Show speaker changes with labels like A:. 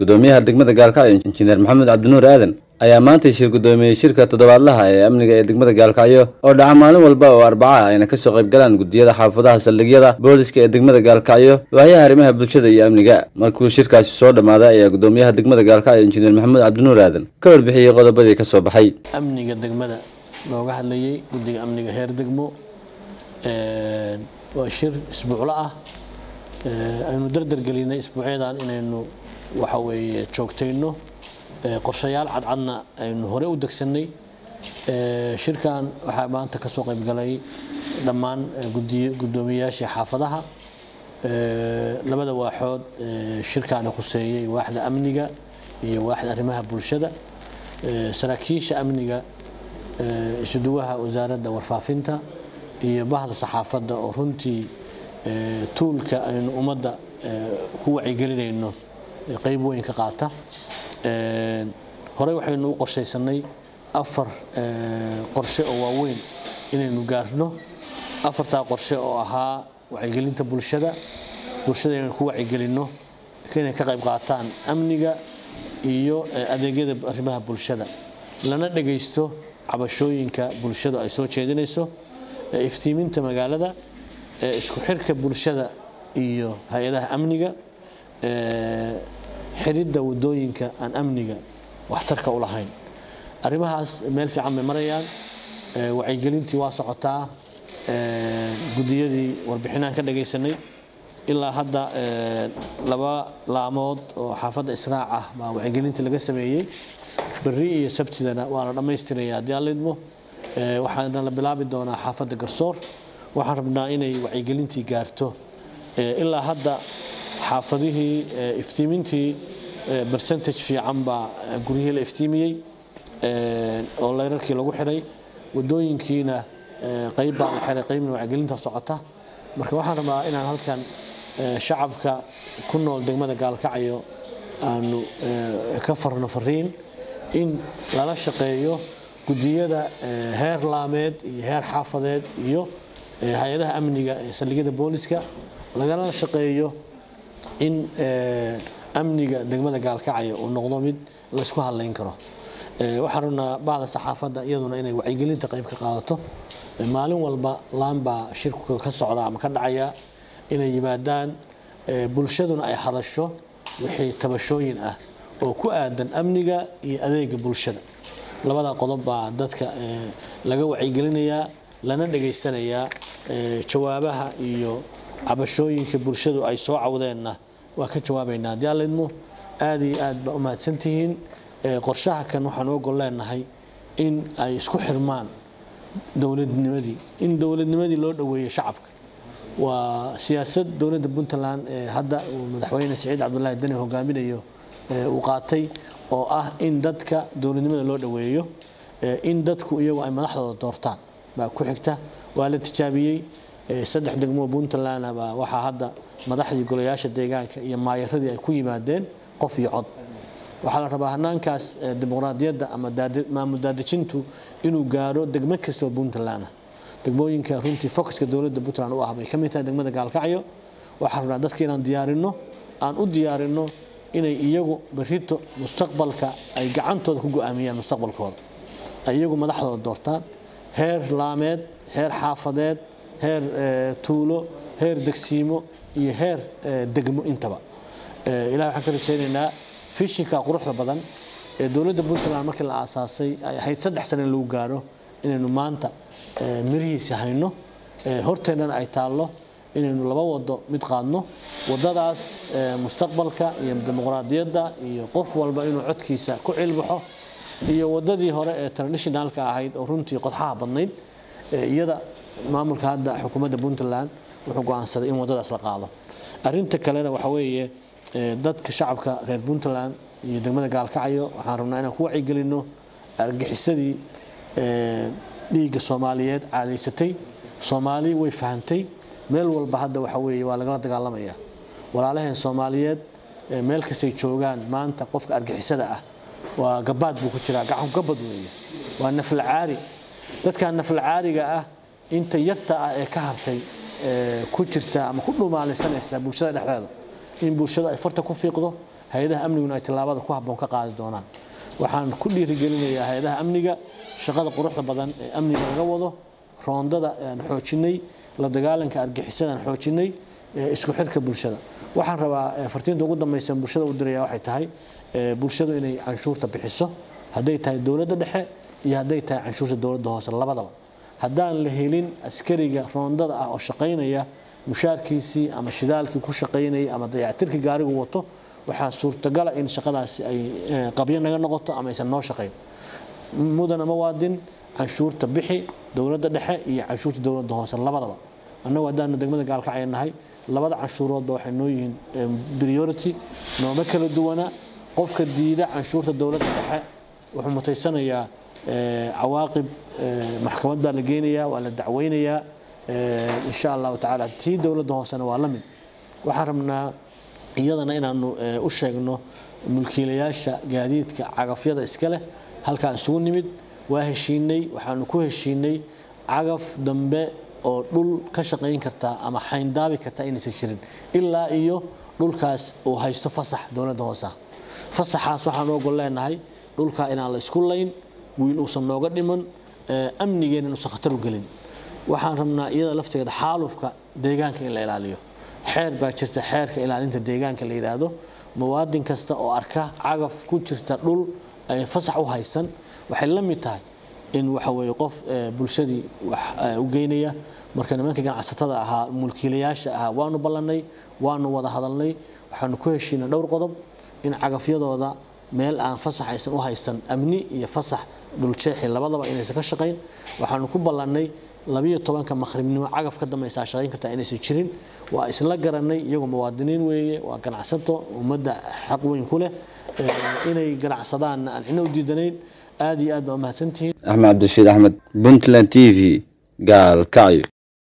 A: gudoomiyaha degmada gaalkacyo injineer maxamed cabdinuur aadan ayaa maanta shir gudoomiyey shirka toddobaadlaha ee amniga ee degmada gaalkacyo oo dhaca maalin walba oo arbaca ah ayna ka soo qayb galaan gudiyada xaafadaha saldhigyada booliska ee degmada gaalkacyo waayaha arrimaha bulshada iyo amniga. Markuu shirkaasi soo dhammaaday ayaa gudoomiyaha degmada gaalkacyo injineer maxamed cabdinuur aadan ka warbixiyey qodobadii ka soo baxay.
B: Amniga degmada looga hadlayay guddiga amniga heer degmo waa shir isbuuclo ah. Aynu dardargelinay isbuucyadan inaynu waxa weeye joogtayno qorshayaal cadcadna aynu hore u degsanay. Shirkan waxaa maanta ka soo qayb galay dhammaan guddoomiyayaashii xaafadaha. Labada waaxood shirkaani khuseeyey waaxda amniga iyo waaxda arrimaha bulshada. Saraakiisha amniga isuduwaha wasaaradda warfaafinta iyo bahda saxaafadda oo runtii tuulka aynu ummadda ku wacyigelinayno qayb weyn ka qaata. Horey waxaynu u qorshaysanay afar qorshe oo waaweyn inaynu gaarno. Afartaa qorshe oo ahaa wacyigelinta bulshada bulshada inaynu ku wacyigelinno inay ka qayb qaataan amniga iyo adeegyada arrimaha bulshada. Lana dhegaysto cabashooyinka bulshadu ay soo jeedinayso iftiiminta magaalada isku xirka bulshada iyo hay'adaha amniga xiridda waddooyinka aan amniga waxtarka u lahayn. Arrimahaas meel fiican bay marayaan wacyigelintii waa socotaa gudiyadii warbixinaan ka dhagaysanay. Ilaa hadda laba laamood oo xaafadda israac ah baa wacyigelintii laga sameeyey. Berri iyo sabtidana waa la dhammaystiraya haddii aan lidmo waxaana la bilaabi doonaa xaafadda garsoor. Waxaan rabnaa inay wacyigelintii gaarto ilaa hadda xaafadihii iftiimintii bercentage fiican baa guryihii la iftiimiyey oo layrarkii lagu xiray wadooyinkiina qayb baa la xiray qaybna wacyigelinta socota marka waxaan rabaa inaan halkan shacabka ku nool degmada gaalkacyo aanu ka farno fariin in lala shaqeeyo gudiyada heer laameed iyo heer xaafadeed iyo hay'adaha amniga ee saldhigyada booliska lagala shaqeeyo in amniga degmada gaalkacyo uu noqdo mid laysku hadlayn karo. Waxaan rabnaa bacda saxaafadda iyaduna inay wacyigelinta qayb ka qaadato. Maalin walba laanbaa shirku ka socda ama ka dhacaya inay yimaadaan bulshaduna ay hadasho wixii tabashooyin ah oo ku aadan amniga iyo adeega bulshada. Labada qodob baa dadka laga wacyigelinayaa lana dhegaysanayaa jawaabaha iyo cabashooyinka bulshadu ay soo cawdeenna waa ka jawaabaynaa. Haddii aan lidmo aad iyo aad baa u mahadsantihiin. Qorshaha kan waxaan ogol leenahay in ay isku xirmaan dowladnimadii. In dowladnimadii loo dhoweeyo shacabka. Waa siyaasad dowladda puntland ee hadda uu madaxweyne siciid cabdulaahi deni hogaaminayo uu qaatay oo ah in dadka dowladnimada loo dhoweeyo. In dadku iyagu ay madaxdooda doortaan. Baa ku xigta. Waa la tijaabiyey saddex degmo puntland waxaa hadda madaxdii golayaasha deegaanka iyo maayaradii ay ku yimaadeen qof iyo cod. Waxaa la rabaa hanaankaas dimuqraadiyadda ama maamul daadejintu inuu gaaro degmo kastoo puntland degmooyinka runtii focuska dowladda puntland u ah bay ka mid tahay degmada gaalkacyo. Waxaa rabnaa dadka inaan diyaarinno aan u diyaarinno inay iyagu berrito mustaqbalka ay gacantooda ku go'aamiyaan mustaqbalkooda. Ay iyagu madaxdooda doortaan heer laameed heer xaafadeed heer tuulo heer degsiimo iyo heer degmo intaba. Ilahi waxaan ka rajaynaynaa fishinka quruxda badan ee dowladda puntland markii la aasaasay ay ahayd saddex sane lagu gaaro inaynu maanta mirihiisi hayno. Horteennana ay taallo inaynu laba wado mid qaadno. Wadadaas mustaqbalka iyo dimuqraadiyadda iyo qof walba inuu codkiisa ku cilbaxo. Iyo wadadii hore ee traditionalka ahayd oo runtii qodxaha badnayd iyada maamulka hadda xukuumadda puntland wuxuu go'aansaday in wadadaas la qaado. Arinta kalena waxa weeye dadka shacabka reer puntland iyo degmada gaalkacyo waxaan rabnaa inaan ku wacyigelinno argixisadii dhiigga soomaaliyeed caadaysatay. Soomaali way fahantay meel walba hadda waxa weeye waa lagala dagaalamaya. Walaalaheen soomaaliyeed meel kastay joogaan maanta qofka argixisada ah waa gabaad buu ku jiraa. Gacanku gabad weeye. Waa naflacaari dadkan naflacaariga ah inta yarta ah ee ka hartay ku jirta ama ku dhumaalaysanaysa bulshada dhexdeeda. In bulshada ay farta ku fiiqdo hay'adaha amniguna ay tillaabada ku habboon ka qaadi doonaan. Waxaan ku dhiirigelinayaa hay'adaha amniga shaqada quruxda badan ee amniga laga wado roondada aan xoojinay la dagaalanka argixisada aan xoojinay isku xidhka bulshada. Waxaan rabaa fartiinta ugu dambaysa bulshada u diraya waxay tahay bulshadu inay canshuurta bixiso hadday tahay dowladda dhexe iyo hadday tahay canshuurta dowladda hoose labadaba haddaan la helin askariga roondada ah oo shaqaynaya mushaarkiisii ama shidaalkii ku shaqaynayay ama dayactirkii gaarigu wato waxaa suurtagala in shaqadaasi ay qabyo naga noqoto ama aysan noo shaqayn. Mudana mawaadin canshuurta bixi dowladda dhexe iyo canshuurta dowladda hoose labadaba. Annagu haddaanu degmada gaalkacya nahay labada canshuuroodba waxay noo yihiin priority nooma kala duwana. Qofka diida canshuurta dowladda dhexe wuxuu mutaysanayaa cawaaqib maxkamad baa la geynayaa waa la dacweynayaa insha allahu tacaala tii dowladda hoosena waa la mid. Waxaan rabnaa iyadana inaanu u sheegno mulkiilayaasha gaadiidka cagafyada iska leh halkaan isugu nimid. Waa heshiinay waxaanu ku heshiinay cagaf dambe oo dhul ka shaqayn kartaa ama xayndaabi kartaa inaysan jirin ilaa iyo dhulkaas uu haysto fasax dowladda hoose. Fasaxaas waxaan ogol leenahay dhulkaa inaan la isku layn wiil uusan nooga dhiman amnigeena inuusan khatar u gelin. Waxaan rabnaa iyada lafteeda xaalufka deegaanka in la ilaaliyo. Xeer baa jirta xeerka ilaalinta deegaanka la yidhaahdo muwaadin kasta oo arka cagaf ku jirta dhul ay fasax u haysan waxay la tahay in waxa weeye qof bulshadii wax u geynaya. Marka nimanka ganacsatada ahaa mulkiilayaasha ahaa waanu ballannay waanu wada hadalnay. Waxaanu ku heshiinay dhowr qodob in cagafyadooda meel aan fasax aysan u haysan amni iyo fasax dhuljeexi labadaba inaysan ka shaqayn waxaanu ku ballannay labiyo tobanka makhribnimo cagaf ka dambaysaa shaqayn kartaa inaysan jirin. Waa isla garanay iyagoo muwaadiniin weeye waa ganacsato ummadda xaq weyn ku leh inay ganacsadaanna aan cidna u diidanayn aada iyo aad baa umahadsantihiin
A: axmed cabdirashiid axmed puntland t v gaalkacyo